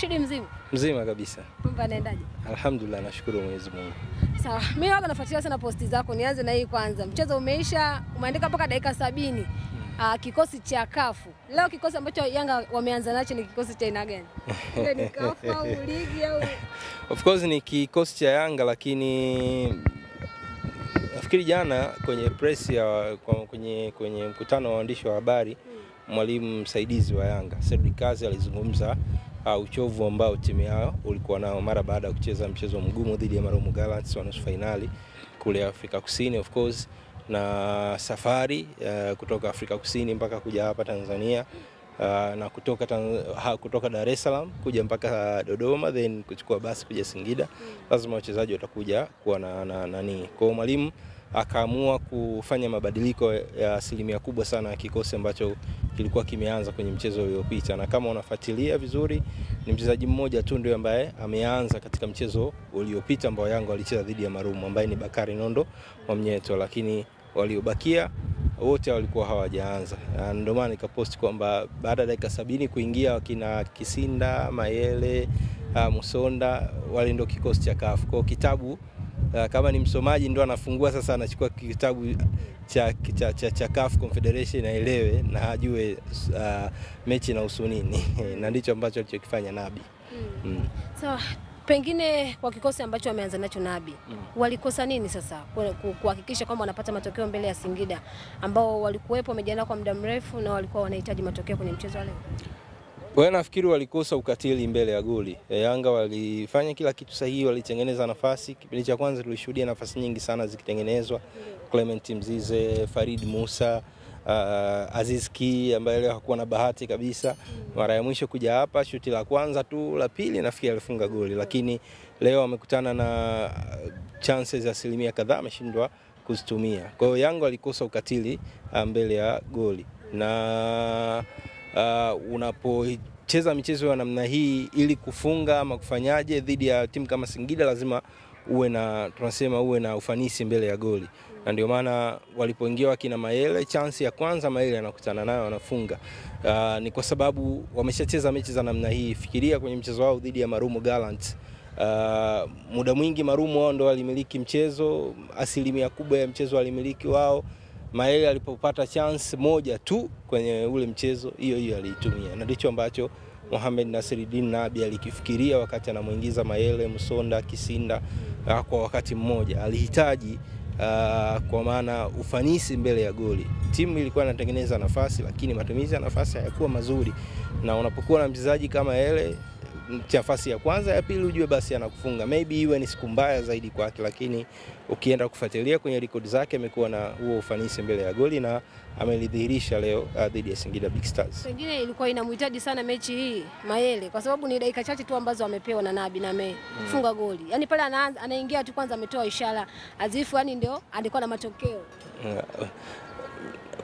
Rashidi mzima, Mzima kabisa, mambo yanaendaje? alhamdulillah, nashukuru Mwenyezi Mungu. Sawa, mimi waga nafuatilia sana posti zako. Nianze na hii kwanza, mchezo umeisha, umeandika mpaka dakika sabini. Uh, kikosi cha kafu leo, kikosi ambacho Yanga wameanza nacho ni kikosi cha aina gani? Ni kafu au ligi au Of course ni kikosi cha Yanga, lakini nafikiri jana kwenye press ya kwa- kwenye, kwenye mkutano wa waandishi wa habari mwalimu msaidizi wa Yanga Cedric Kazi alizungumza uh, uchovu ambao timu yao ulikuwa nao mara baada ya kucheza mchezo mgumu dhidi ya Marumo Gallants wa nusu fainali kule Afrika Kusini of course. Na safari uh, kutoka Afrika Kusini mpaka kuja hapa Tanzania uh, na kutoka, ha, kutoka Dar es Salaam kuja mpaka Dodoma then kuchukua basi kuja Singida, lazima wachezaji watakuja kuwa na na- nani. Kwa mwalimu akaamua kufanya mabadiliko ya asilimia kubwa sana ya kikosi ambacho kilikuwa kimeanza kwenye mchezo uliopita, na kama unafuatilia vizuri, ni mchezaji mmoja tu ndio ambaye ameanza katika mchezo uliopita ambao Yanga walicheza dhidi ya marumu ambaye ni Bakari Nondo wa Mnyeto, lakini waliobakia wote walikuwa hawajaanza. Ndio maana nikaposti kwamba baada ya dakika sabini kuingia wakina Kisinda, Mayele, uh, Musonda wale ndio kikosi cha kafu kwao kitabu uh, kama ni msomaji ndo anafungua sasa, anachukua kitabu cha, cha, cha, cha CAF Confederation aelewe na ajue uh, mechi na nini na ndicho ambacho alichokifanya Nabi mm. sawa? Pengine kwa kikosi ambacho wameanza nacho Nabi mm. walikosa nini sasa ku- ku- kuhakikisha kwamba wanapata matokeo mbele ya Singida ambao walikuwepo wamejiandaa kwa muda mrefu na walikuwa wanahitaji matokeo kwenye mchezo wa leo? Wewe nafikiri walikosa ukatili mbele ya goli. E, Yanga walifanya kila kitu sahihi, walitengeneza nafasi. Kipindi cha kwanza tulishuhudia nafasi nyingi sana zikitengenezwa. Clement Mzize, Farid Musa, uh, Aziz Ki ambaye leo hakuwa na bahati kabisa. Mara ya mwisho kuja hapa shuti la kwanza tu, la pili nafikiri alifunga goli, lakini leo amekutana na uh, chances asilimia kadhaa ameshindwa kuzitumia. Kwa hiyo Yanga alikosa ukatili uh, mbele ya goli na uh, unapocheza michezo ya namna hii ili kufunga ama kufanyaje dhidi ya timu kama Singida lazima uwe na tunasema uwe na ufanisi mbele ya goli, na ndio maana walipoingia wakina Mayele, chansi ya kwanza Mayele anakutana nayo anafunga. Uh, ni kwa sababu wameshacheza mechi za namna hii. Fikiria kwenye mchezo wao dhidi ya Marumo Gallants. Uh, muda mwingi Marumo wao ndo walimiliki mchezo, asilimia kubwa ya mchezo walimiliki wao. Mayele alipopata chance moja tu kwenye ule mchezo, hiyo hiyo aliitumia, na ndicho ambacho Mohamed Nasiruddin Nabi alikifikiria wakati anamuingiza Mayele, Musonda, Kisinda uh, kwa wakati mmoja. Alihitaji uh, kwa maana ufanisi mbele ya goli. Timu ilikuwa inatengeneza nafasi, lakini matumizi ya nafasi hayakuwa mazuri, na unapokuwa na mchezaji kama Ele nafasi ya kwanza ya pili, ujue basi anakufunga. Maybe iwe ni siku mbaya zaidi kwake, lakini ukienda kufuatilia kwenye rekodi zake amekuwa na huo ufanisi mbele ya goli na amelidhihirisha leo uh, dhidi ya Singida Big Stars. Pengine ilikuwa inamhitaji sana mechi hii Mayele, kwa sababu ni dakika chache tu ambazo amepewa na Nabi na amefunga goli. Yani pale anaanza anaingia tu kwanza ametoa ishara azifu, yani ndio alikuwa na matokeo.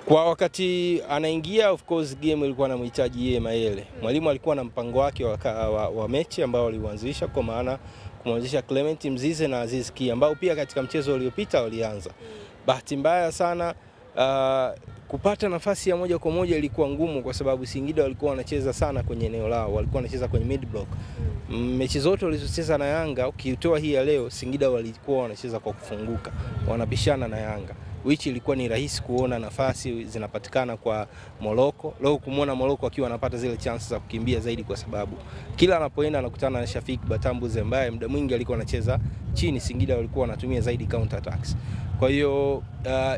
Kwa wakati anaingia, of course game ilikuwa namhitaji yeye Mayele. Mwalimu alikuwa na mpango wake wa, wa, wa mechi ambao waliuanzisha kwa maana kumwanzisha Clement Mzize na Aziz Ki ambao pia katika mchezo uliopita walianza. Bahati mbaya sana uh, kupata nafasi ya moja kwa moja ilikuwa ngumu kwa sababu Singida walikuwa wanacheza sana kwenye eneo lao, walikuwa wanacheza kwenye mid block. Mm, Mechi zote walizocheza na Yanga ukitoa hii ya leo, Singida walikuwa wanacheza kwa kufunguka, wanapishana na Yanga which ilikuwa ni rahisi kuona nafasi zinapatikana kwa Moroko. Leo kumwona Moroko akiwa anapata zile chances za kukimbia zaidi, kwa sababu kila anapoenda anakutana na Shafik Batambuze ambaye muda mwingi alikuwa anacheza chini. Singida walikuwa wanatumia zaidi counter attacks. Kwa hiyo uh,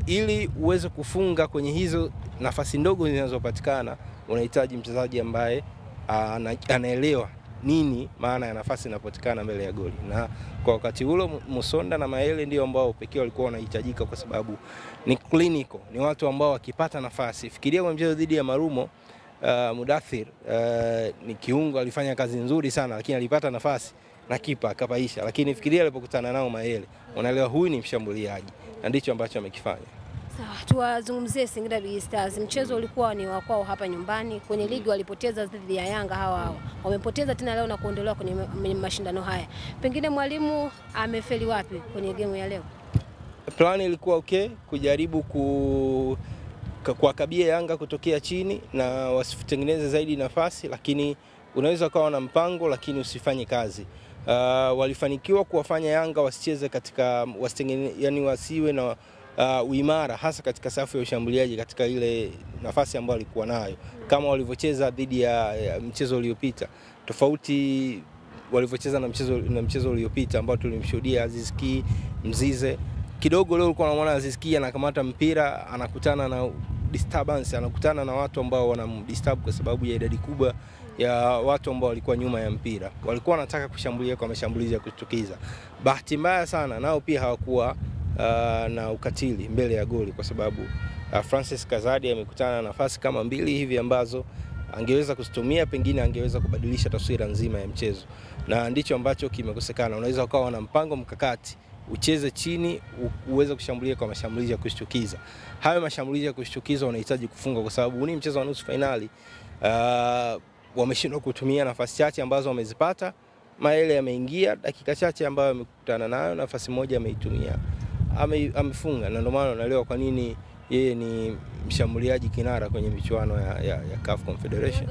ili uweze kufunga kwenye hizo nafasi ndogo zinazopatikana unahitaji mchezaji ambaye uh, anaelewa nini maana ya nafasi inapatikana mbele ya goli, na kwa wakati ule Musonda na Maele ndio ambao pekee walikuwa wanahitajika, kwa sababu ni clinical, ni watu ambao wakipata nafasi. Fikiria kwa mchezo dhidi ya Marumo, uh, Mudathir uh, ni kiungo, alifanya kazi nzuri sana, lakini alipata nafasi na kipa akapaisha, lakini fikiria alipokutana nao Maele, unaelewa huyu ni mshambuliaji, na ndicho ambacho amekifanya. Sawa, tuwazungumzie Singida Big Stars. Mchezo ulikuwa ni wa kwao hapa nyumbani. Kwenye ligi walipoteza dhidi ya Yanga hawa hawa, wamepoteza tena leo na kuondolewa kwenye mashindano haya. Pengine mwalimu amefeli wapi kwenye gemu ya leo? Plani ilikuwa okay, kujaribu ku ka- kuwakabia Yanga kutokea chini na wasitengeneze zaidi nafasi, lakini unaweza ukawa na mpango lakini usifanye kazi. Uh, walifanikiwa kuwafanya Yanga wasicheze katika wasitengene, yani wasiwe na uh, uimara hasa katika safu ya ushambuliaji katika ile nafasi ambayo alikuwa nayo kama walivyocheza dhidi ya, ya mchezo uliopita, tofauti walivyocheza na mchezo na mchezo uliopita ambao tulimshuhudia Aziz Ki Mzize kidogo. Leo ulikuwa unamwona Aziz Ki anakamata mpira anakutana na disturbance, anakutana na watu ambao wanamdisturb kwa sababu ya idadi kubwa ya watu ambao walikuwa nyuma ya mpira, walikuwa wanataka kushambulia kwa mashambulizi ya kushtukiza. Bahati mbaya sana nao pia hawakuwa uh, na ukatili mbele ya goli kwa sababu uh, Francis Kazadi amekutana na nafasi kama mbili hivi ambazo angeweza kuzitumia, pengine angeweza kubadilisha taswira nzima ya mchezo, na ndicho ambacho kimekosekana. Unaweza ukawa na mpango mkakati ucheze chini uweze kushambulia kwa mashambulizi ya kushtukiza. Hayo mashambulizi ya kushtukiza unahitaji kufunga, kwa sababu ni mchezo wa nusu fainali. Uh, wameshindwa kutumia nafasi chache ambazo wamezipata. Maele ameingia dakika chache ambayo amekutana nayo, nafasi moja ameitumia, ame, amefunga, na ndio maana unaelewa kwa nini yeye ni mshambuliaji kinara kwenye michuano ya, ya, ya CAF Confederation.